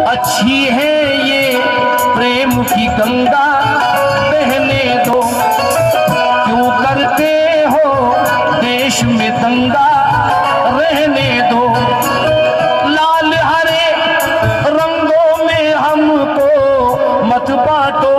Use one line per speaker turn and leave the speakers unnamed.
अच्छी है ये प्रेम की गंगा, बहने दो। क्यों करते हो देश में दंगा, रहने दो। लाल हरे रंगों में हमको मत बाटो